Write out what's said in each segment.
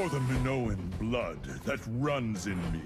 for the Minoan blood that runs in me.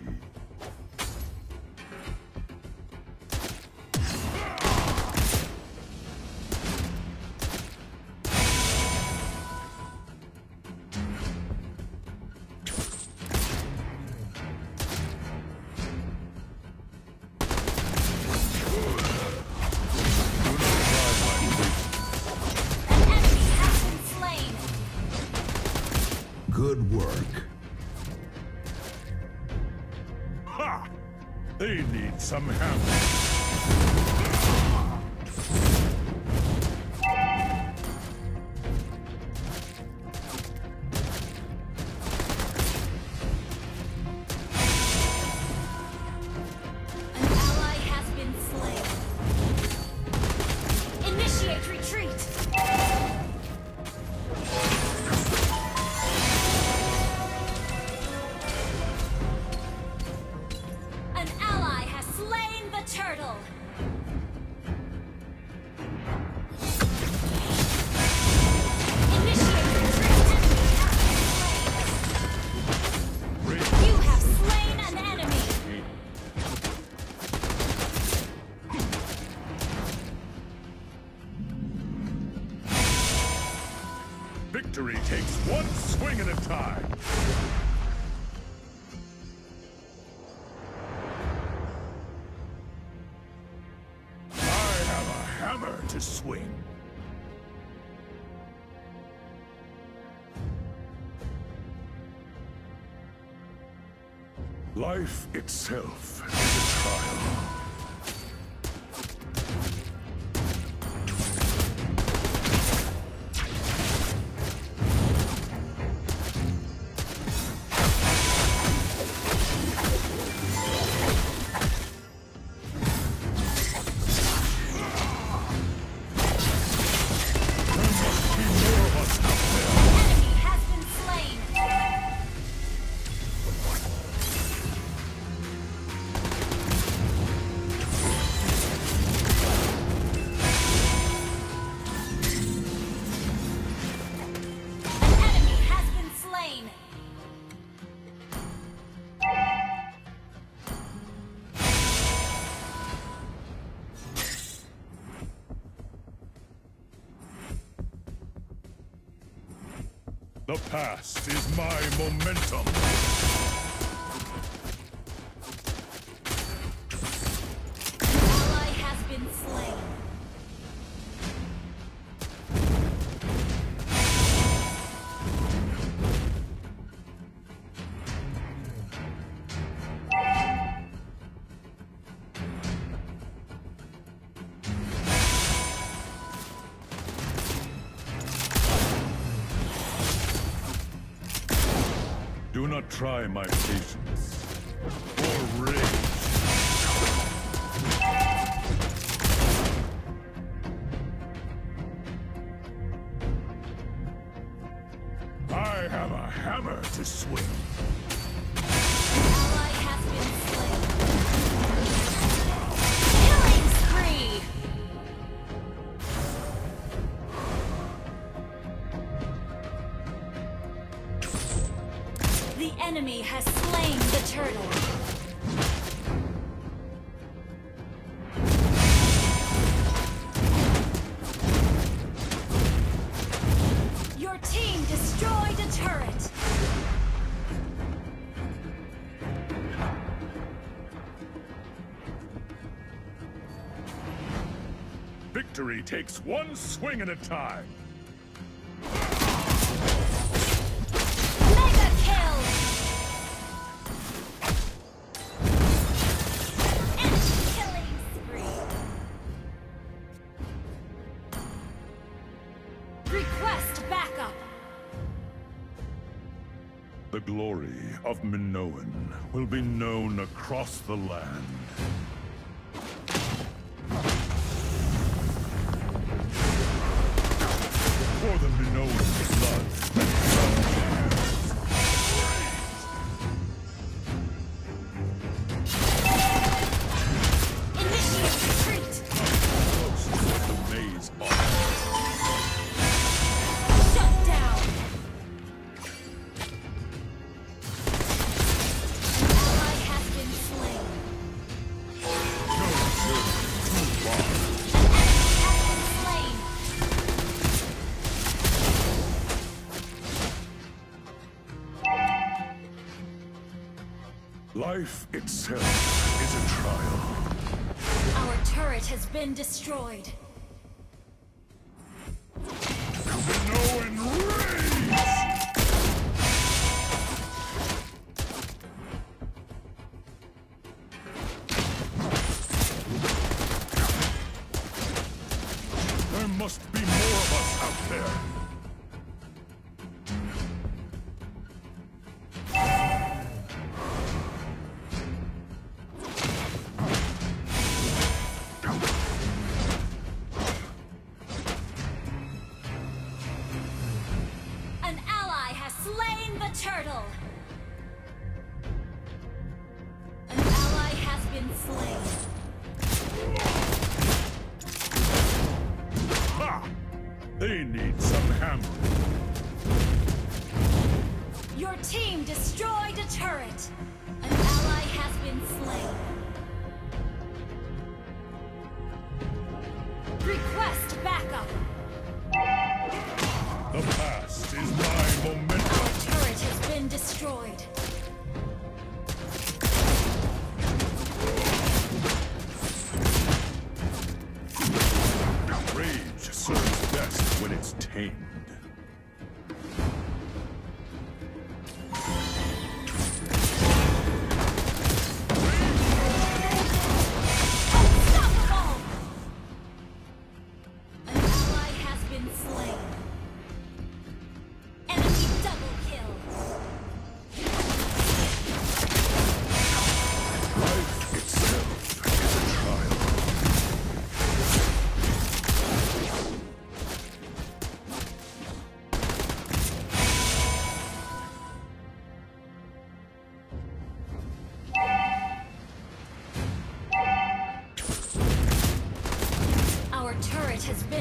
Life itself. The past is my momentum. I have a hammer to swing. Ally has been slain. Killing spree! The enemy has slain the turtle. Takes one swing at a time. Mega kill! Enemy killing spree. Request backup. The glory of Minoan will be known across the land. Life itself is a trial. Our turret has been destroyed. Been slain. Ha! They need some hammering. Your team destroyed a turret. An ally has been slain. Request backup. The past is my Our turret has been destroyed.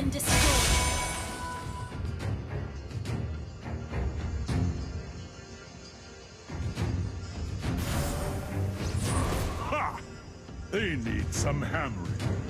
Been destroyed. Ha! They need some hammering.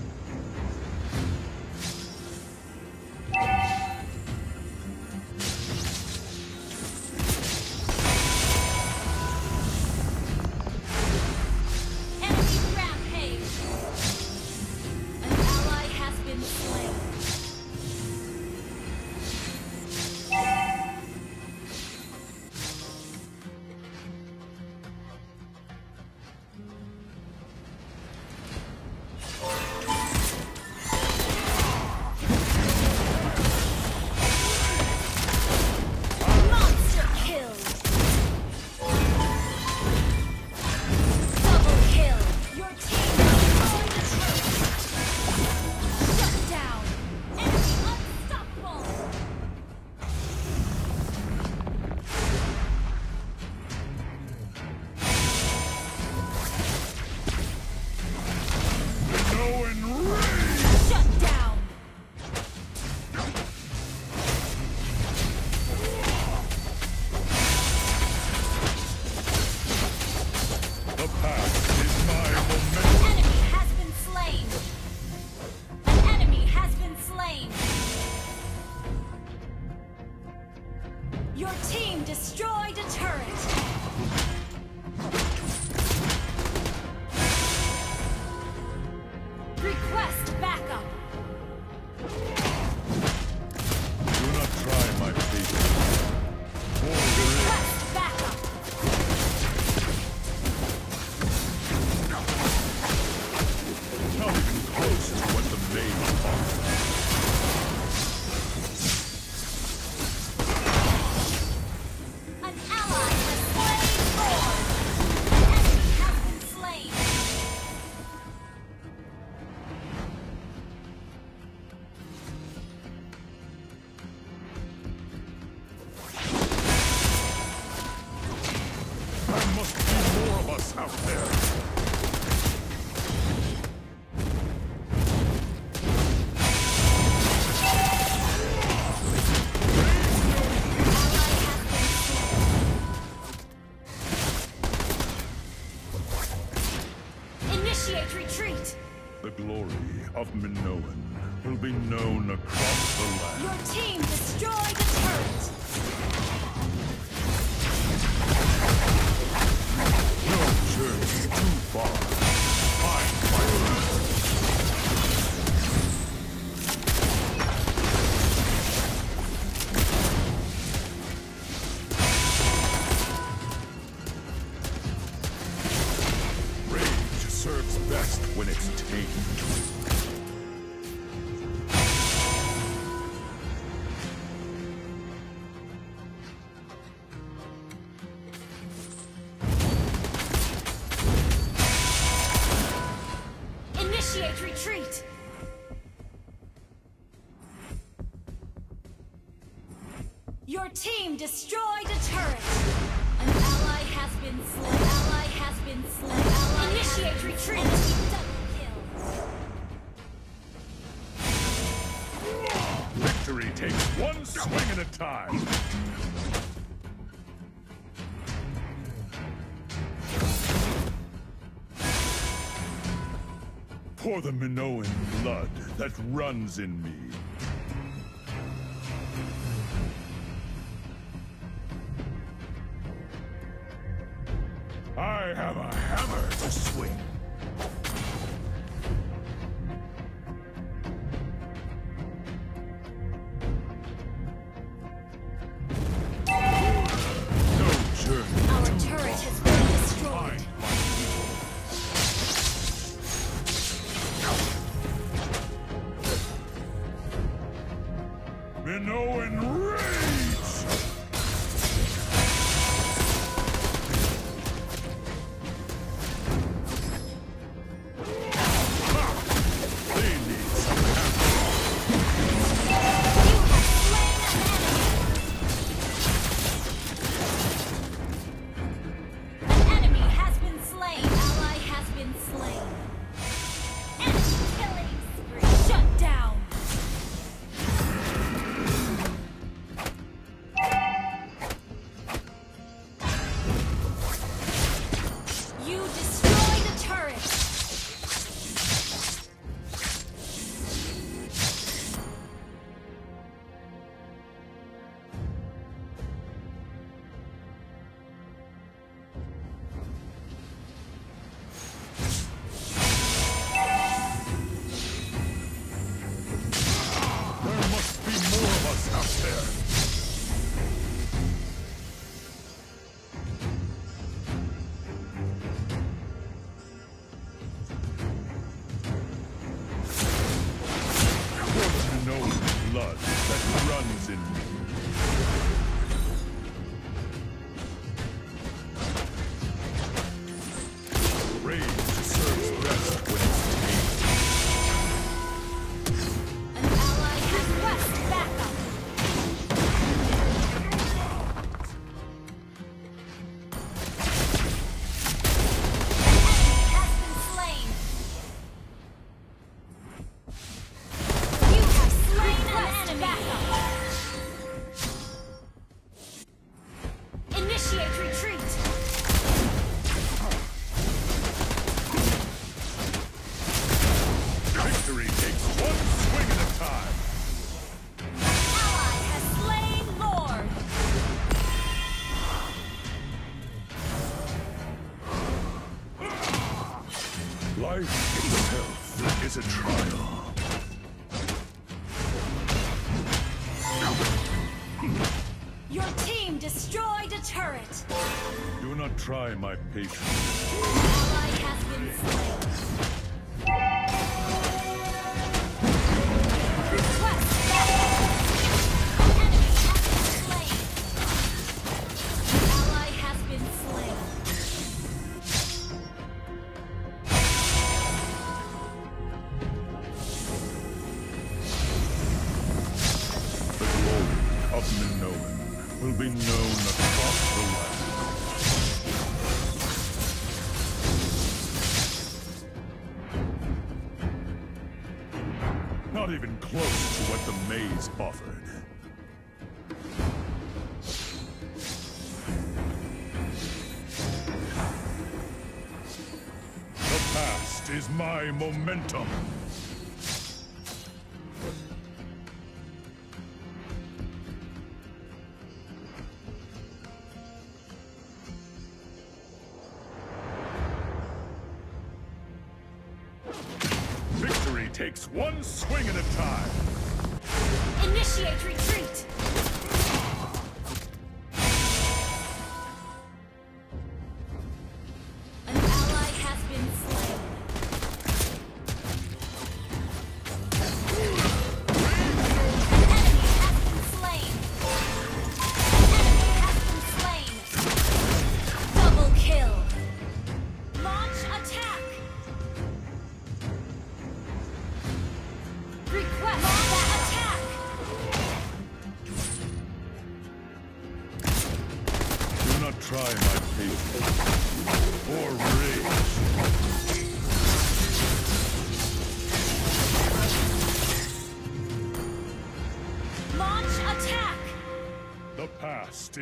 will be known across the land. Your team for the Minoan blood that runs in me. I have a hammer to swing. Patriot. my momentum.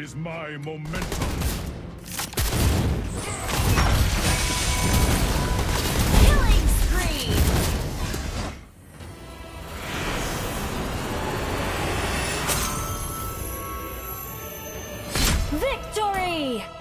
is my momentum. Killing spree! Victory!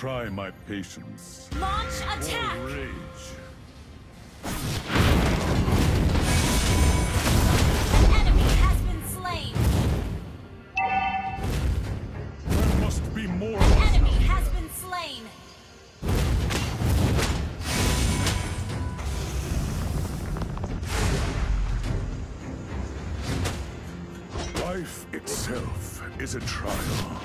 try my patience. Launch attack! Or rage. An enemy has been slain. There must be more. An enemy has been slain. Life itself is a trial.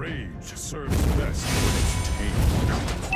Rage serves best when it's tamed.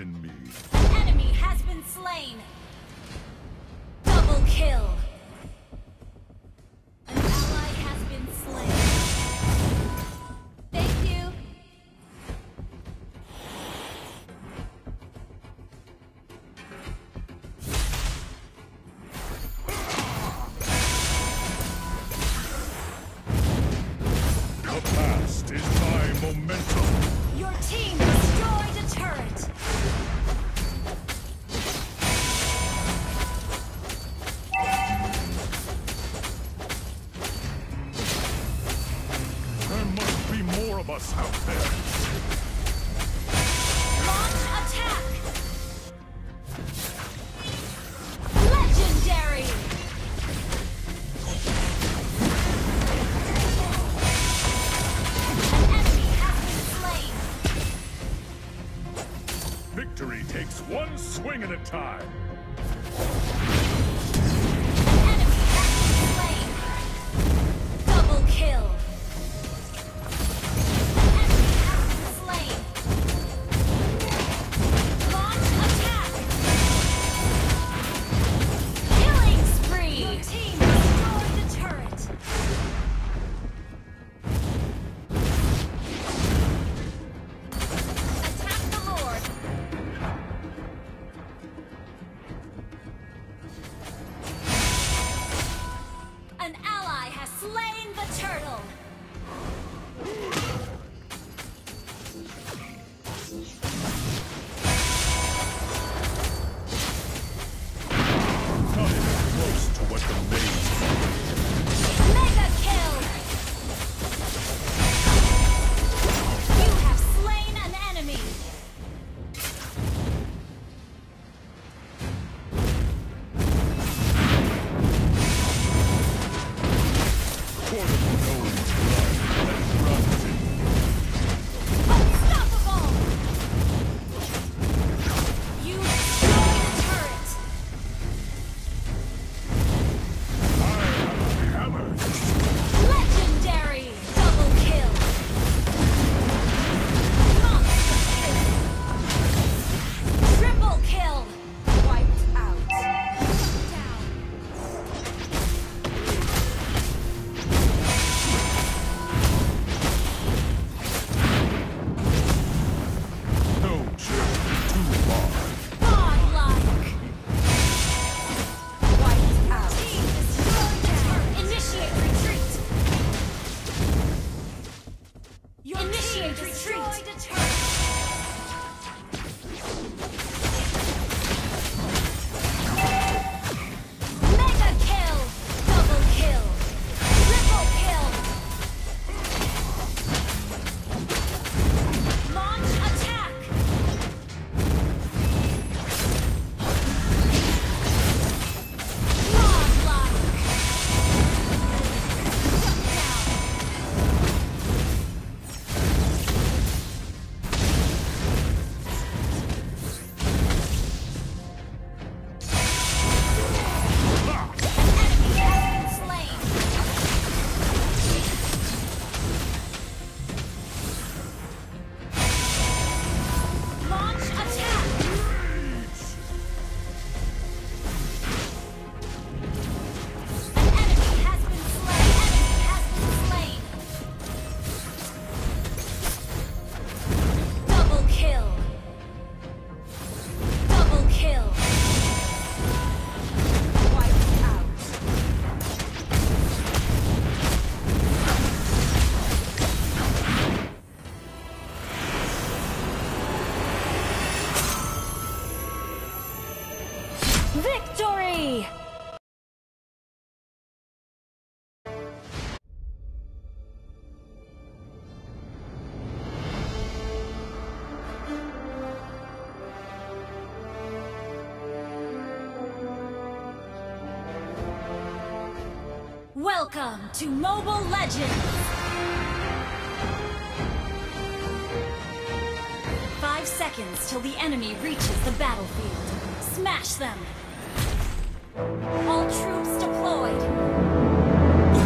In me. Welcome to Mobile Legends! Five seconds till the enemy reaches the battlefield. Smash them! All troops deployed!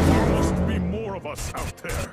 There must be more of us out there!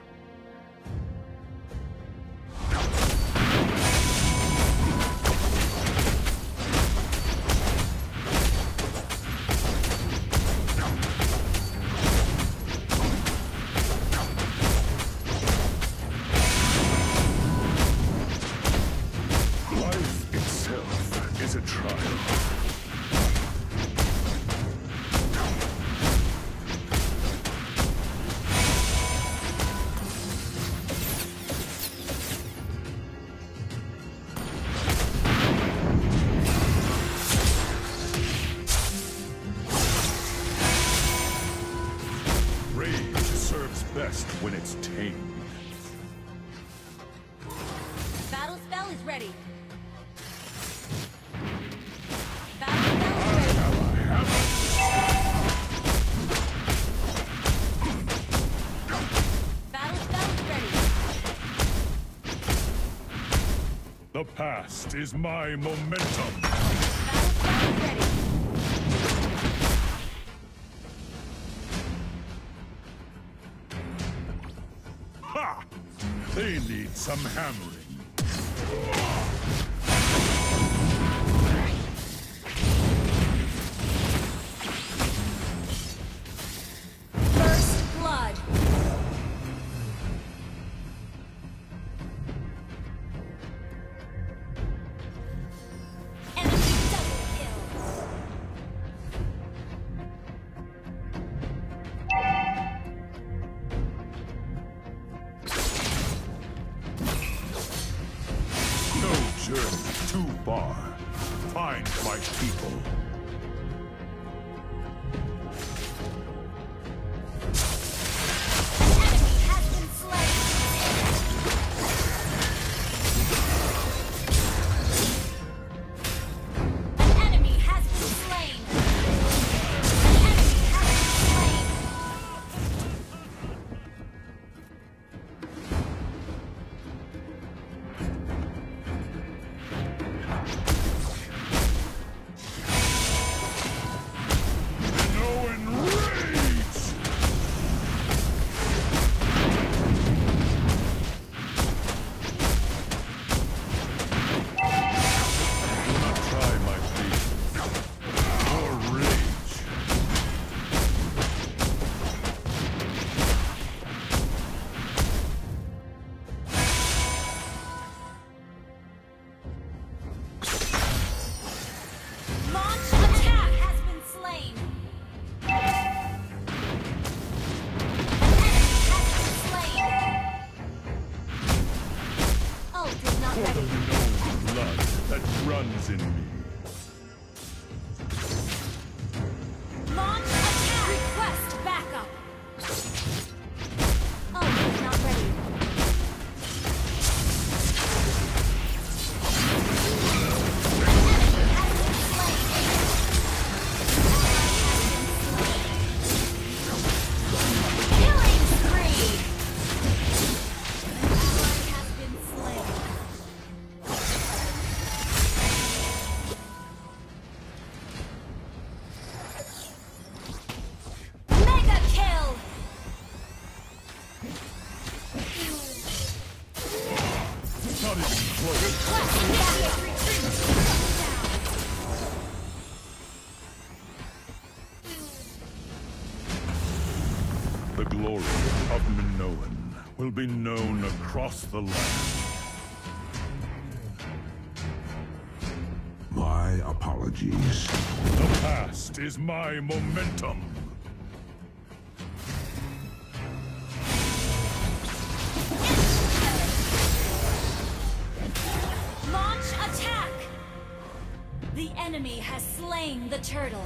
The past is my momentum. Ha! They need some hammering. be known across the land. My apologies. The past is my momentum. Launch attack! The enemy has slain the turtle.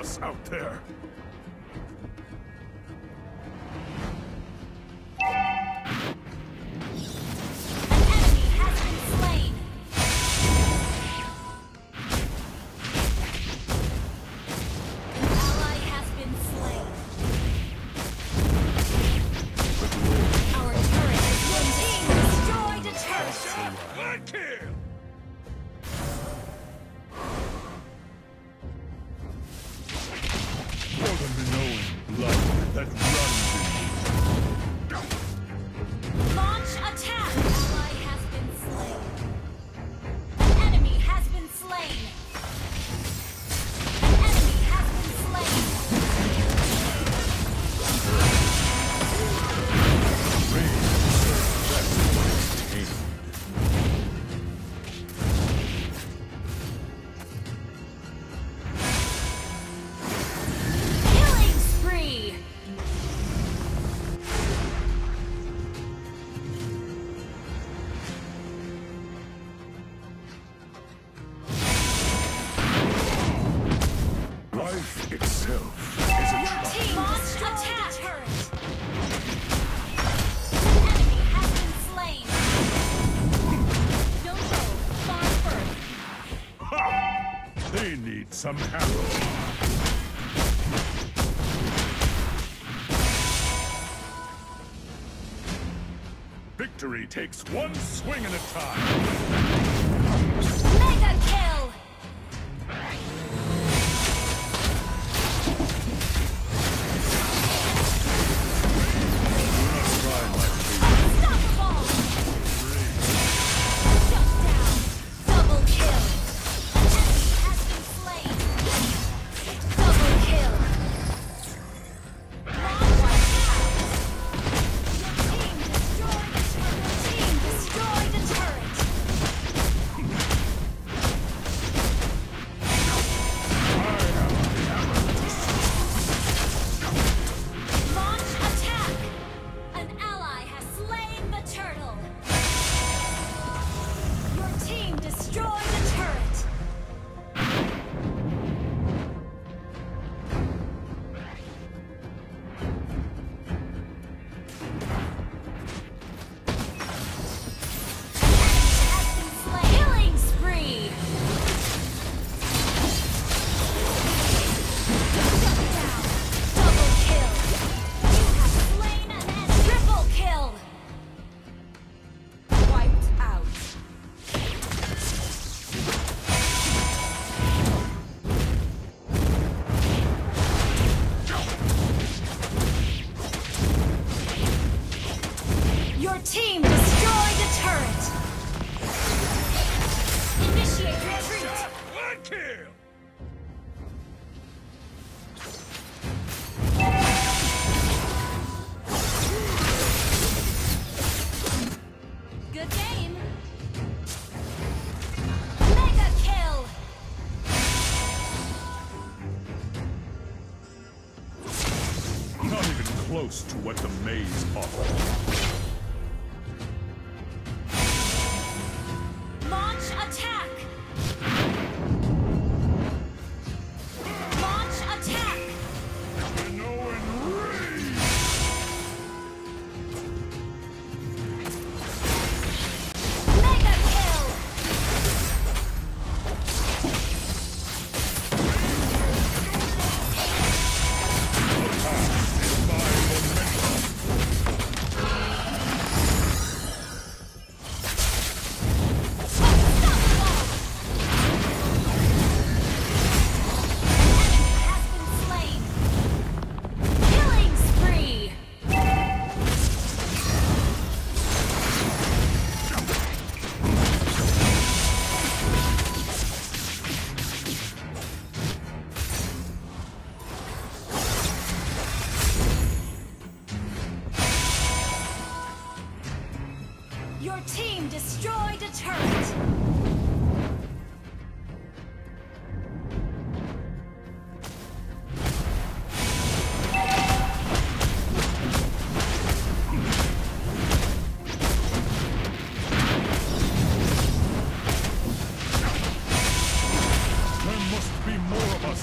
us out there. some. Victory takes one swing at a time.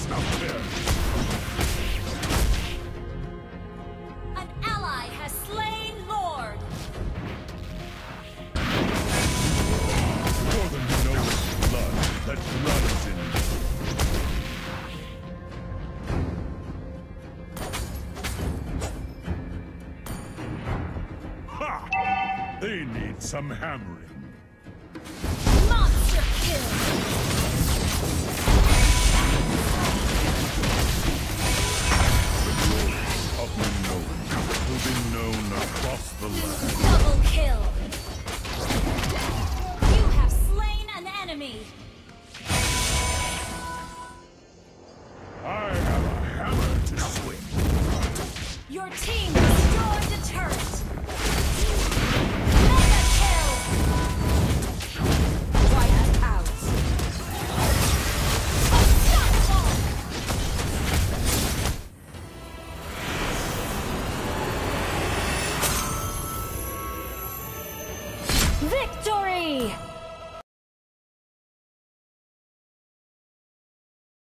stop there. An ally has slain Lord. More than you know blood that runs in you. They need some hammering.